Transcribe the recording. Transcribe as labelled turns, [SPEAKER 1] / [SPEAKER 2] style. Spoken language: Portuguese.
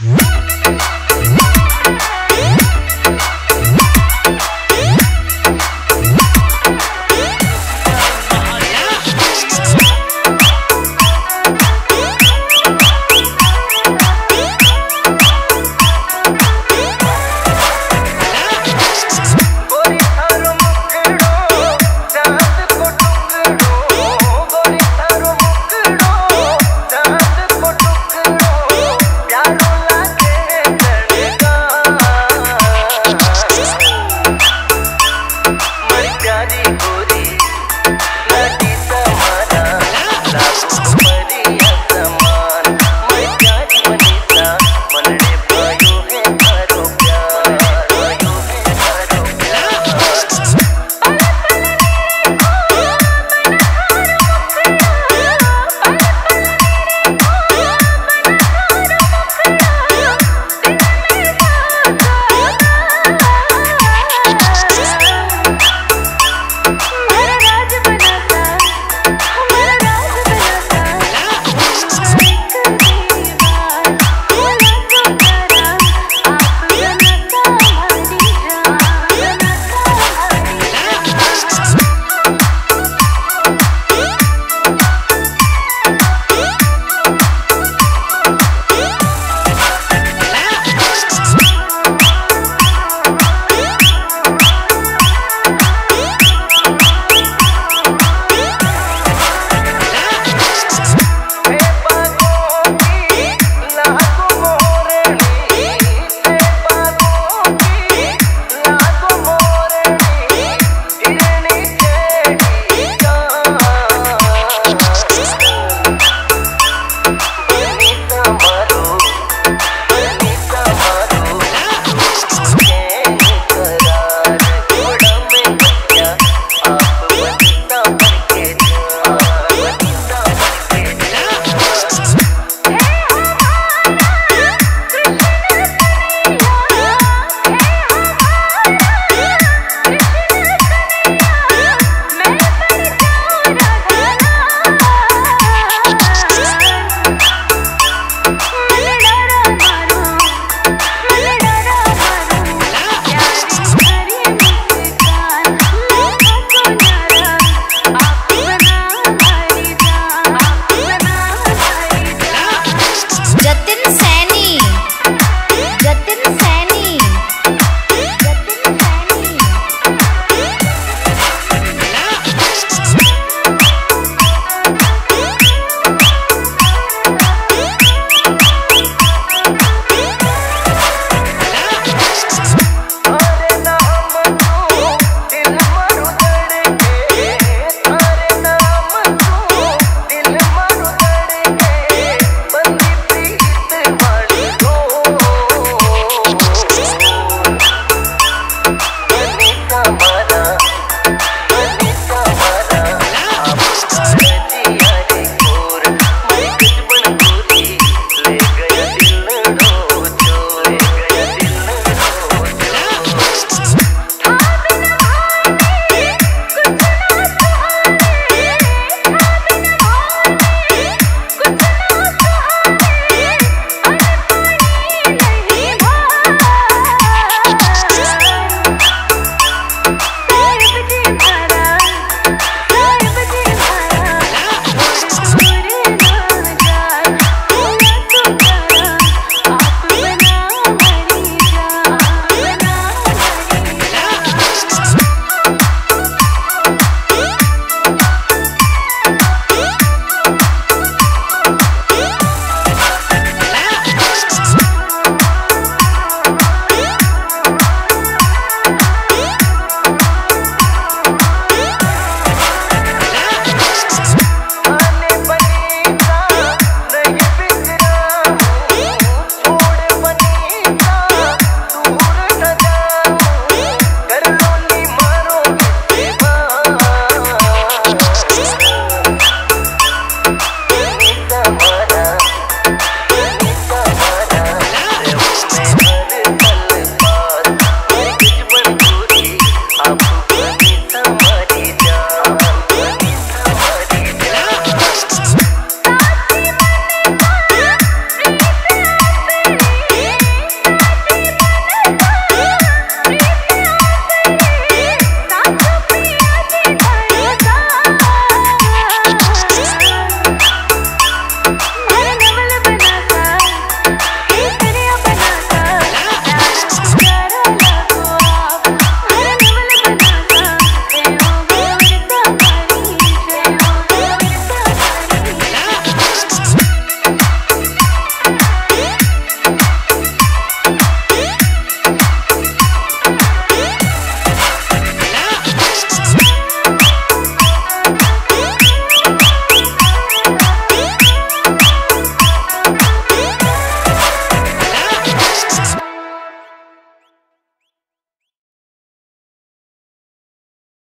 [SPEAKER 1] Música